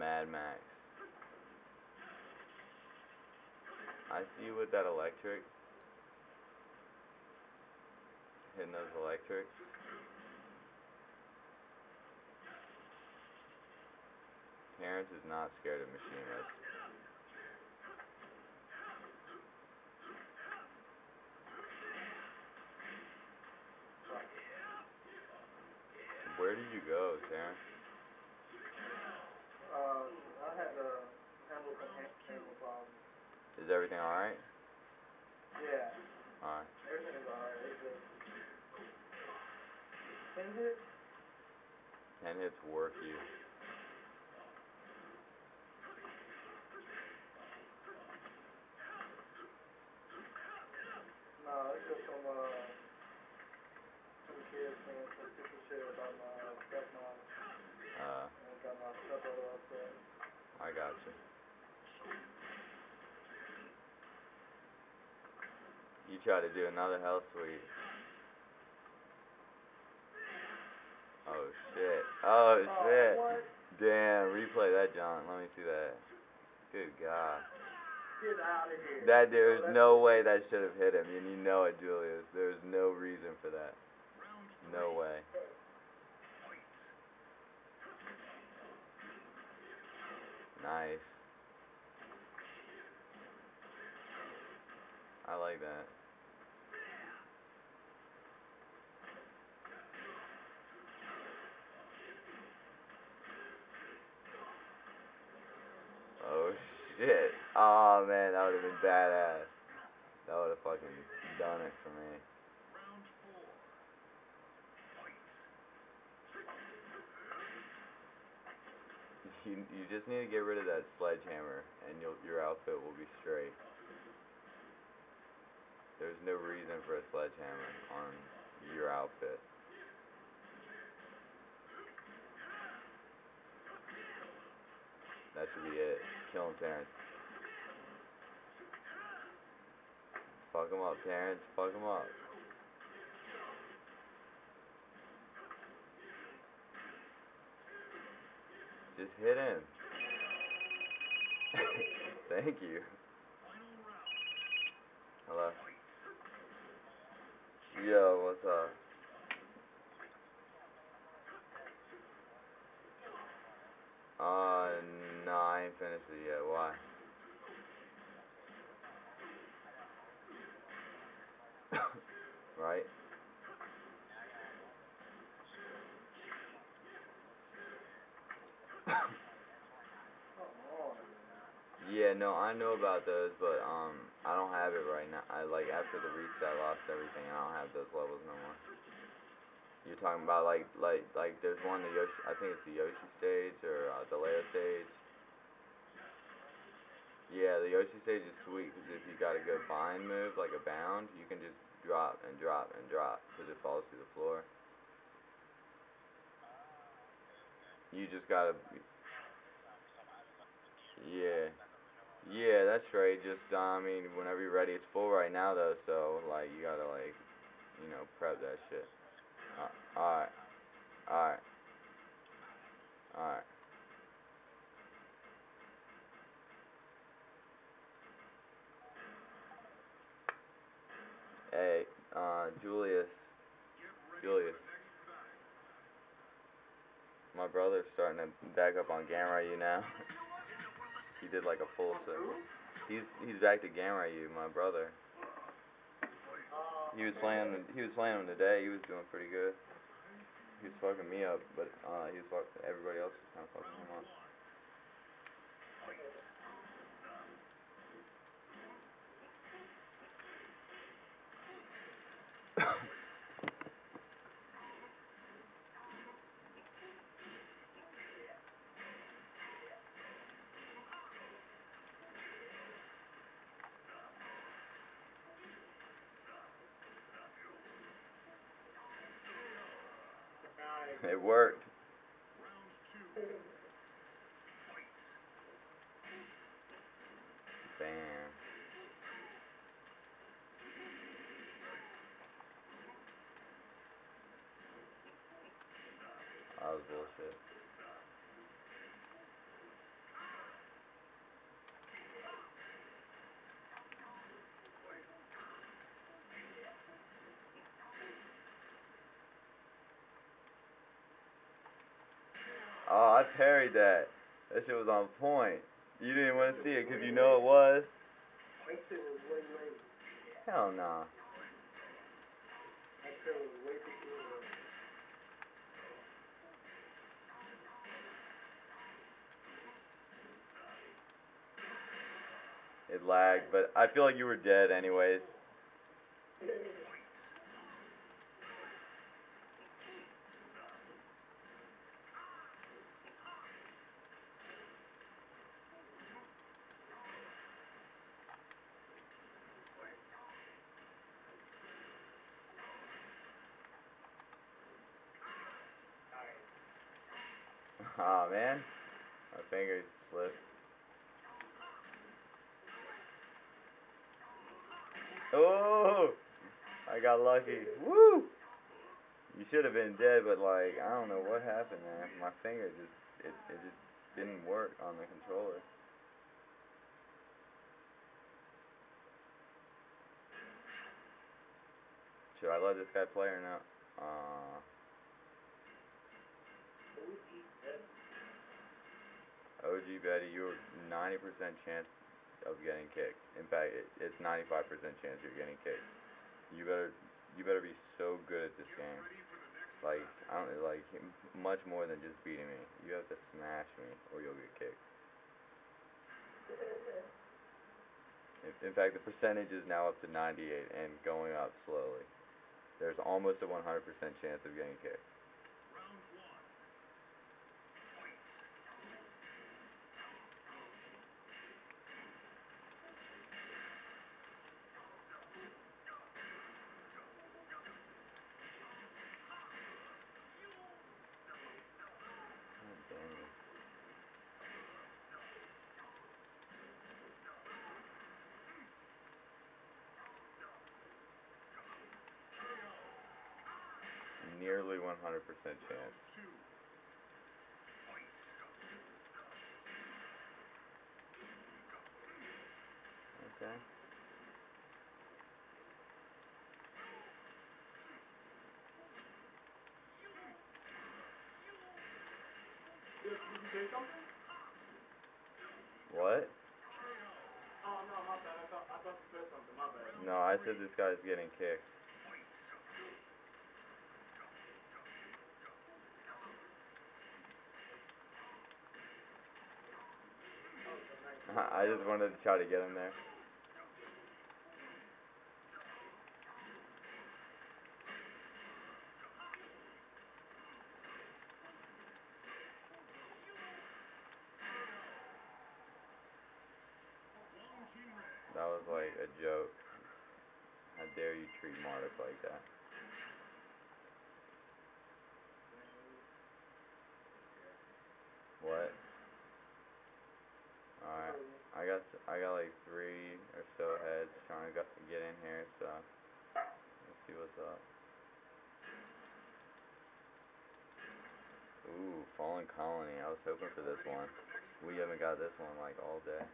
Mad Max. I see you with that electric. Hitting those electrics. Terrence is not scared of machinists. Where did you go, Terrence? Uh, I had to handle some hand- handle problems. Is everything alright? Yeah, Alright. everything is alright. Ten hits. Ten hits work you. No, it's just some uh, some kids saying some stupid shit about my stepmom Uh, and got my stepbrother upset. I got you. You try to do another hell sweep. Oh shit. Oh shit. Damn, replay that, John. Let me see that. Good God. Get out of here. That there's no way that should have hit him, and you know it, Julius. There's no reason for that. No way. Nice. I like that. Oh shit. Oh man, that would have been badass. That would have fucking done it for me. You, you just need to get rid of that sledgehammer and your outfit will be straight. There's no reason for a sledgehammer on your outfit. That should be it. Kill him, Terrence. Fuck him up, Terrence. Fuck him up. Just hit him. Thank you. Hello. Yo, what's up? Uh, no, I ain't finished it yet. Why? right? Yeah, no, I know about those, but um, I don't have it right now. I like after the reset, I lost everything. I don't have those levels no more. You're talking about like like like there's one the Yoshi. I think it's the Yoshi stage or uh, the Leo stage. Yeah, the Yoshi stage is sweet because if you got a good bind move, like a bound, you can just drop and drop and drop because it falls through the floor. You just gotta. Yeah. Yeah, that's. Just, uh, I mean, whenever you're ready, it's full right now though, so like you gotta like, you know, prep that shit. Uh, alright. Alright. Alright. Hey, uh, Julius. Julius. My brother's starting to back up on Gamma you now. he did like a full set. He's he's back to Gamma you, my brother. He was playing he was playing him today, he was doing pretty good. He was fucking me up, but uh he was fuck everybody else was kinda fucking him up. It worked. Bam. That was bullshit. Oh, I parried that. That shit was on point. You didn't want to see it because you know it was? Hell nah. Too good. It lagged, but I feel like you were dead anyways. Aw, oh, man. My fingers slipped. Oh! I got lucky. Woo! You should have been dead, but like, I don't know what happened, man. My finger just, it, it just didn't work on the controller. Should I let this guy play or not? Uh, OG Betty, you're 90% chance of getting kicked. In fact, it, it's 95% chance you're getting kicked. You better, you better be so good at this game. Like, I don't, like, much more than just beating me. You have to smash me, or you'll get kicked. In, in fact, the percentage is now up to 98 and going up slowly. There's almost a 100% chance of getting kicked. God damn it. Nearly 100% chance. Okay. Did you say something? What? Oh, no, my bad. I thought, I thought you said something. My bad. No, I said this guy's getting kicked. I just wanted to try to get him there. That was like a joke. How dare you treat Marduk like that? What? Alright. I got I got like three or so heads trying to get in here, so let's see what's up. Ooh, Fallen Colony. I was hoping for this one. We haven't got this one like all day.